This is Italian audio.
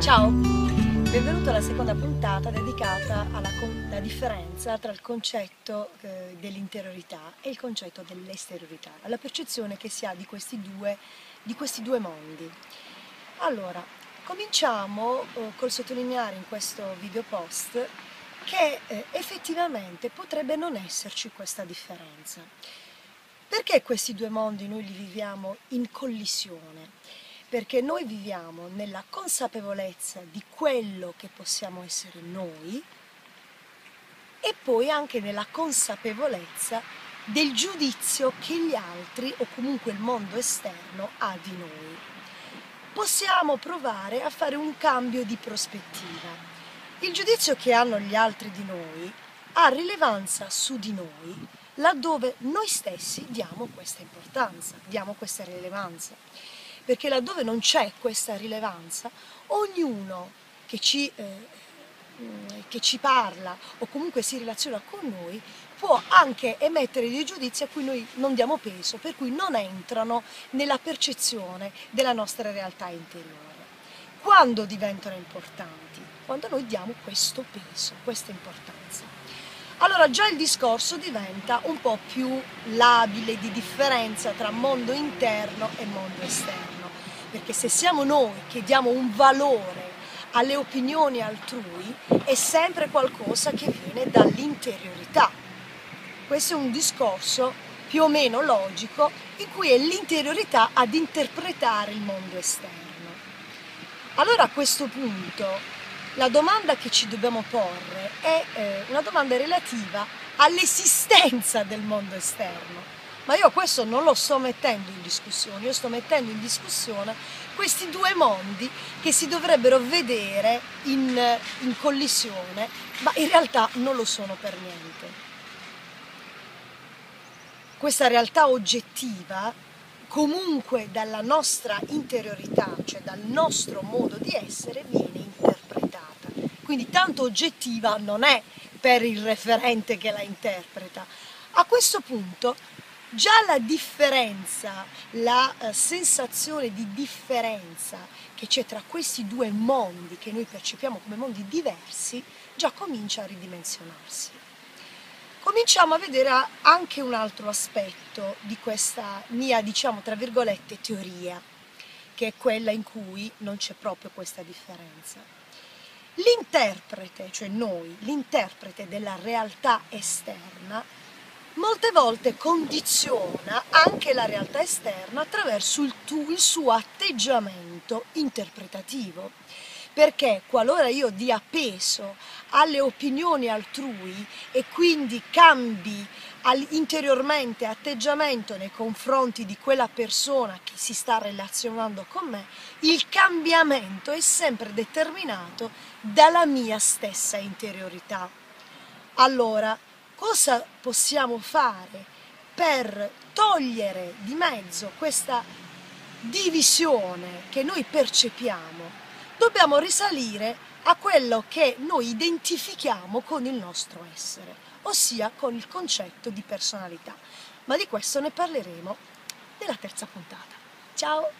Ciao, benvenuto alla seconda puntata dedicata alla, differenza tra il concetto eh, dell'interiorità e il concetto dell'esteriorità, alla percezione che si ha di questi due, di questi due mondi. Allora, cominciamo eh, col sottolineare in questo video post che eh, effettivamente potrebbe non esserci questa differenza. Perché questi due mondi noi li viviamo in collisione? Perché noi viviamo nella consapevolezza di quello che possiamo essere noi e poi anche nella consapevolezza del giudizio che gli altri o comunque il mondo esterno ha di noi. Possiamo provare a fare un cambio di prospettiva. Il giudizio che hanno gli altri di noi ha rilevanza su di noi laddove noi stessi diamo questa importanza, diamo questa rilevanza. Perché laddove non c'è questa rilevanza, ognuno che ci, eh, che ci parla o comunque si relaziona con noi può anche emettere dei giudizi a cui noi non diamo peso, per cui non entrano nella percezione della nostra realtà interiore. Quando diventano importanti? Quando noi diamo questo peso, questa importanza allora già il discorso diventa un po' più labile di differenza tra mondo interno e mondo esterno, perché se siamo noi che diamo un valore alle opinioni altrui è sempre qualcosa che viene dall'interiorità. Questo è un discorso più o meno logico in cui è l'interiorità ad interpretare il mondo esterno. Allora a questo punto la domanda che ci dobbiamo porre è eh, una domanda relativa all'esistenza del mondo esterno. Ma io questo non lo sto mettendo in discussione, io sto mettendo in discussione questi due mondi che si dovrebbero vedere in, in collisione, ma in realtà non lo sono per niente. Questa realtà oggettiva comunque dalla nostra interiorità, cioè dal nostro modo di essere, viene quindi tanto oggettiva non è per il referente che la interpreta. A questo punto già la differenza, la eh, sensazione di differenza che c'è tra questi due mondi che noi percepiamo come mondi diversi, già comincia a ridimensionarsi. Cominciamo a vedere anche un altro aspetto di questa mia, diciamo, tra virgolette, teoria, che è quella in cui non c'è proprio questa differenza. L'interprete, cioè noi, l'interprete della realtà esterna, molte volte condiziona anche la realtà esterna attraverso il, tu, il suo atteggiamento interpretativo perché qualora io dia peso alle opinioni altrui e quindi cambi interiormente atteggiamento nei confronti di quella persona che si sta relazionando con me, il cambiamento è sempre determinato dalla mia stessa interiorità. Allora, cosa possiamo fare per togliere di mezzo questa divisione che noi percepiamo? Dobbiamo risalire a quello che noi identifichiamo con il nostro essere, ossia con il concetto di personalità. Ma di questo ne parleremo nella terza puntata. Ciao!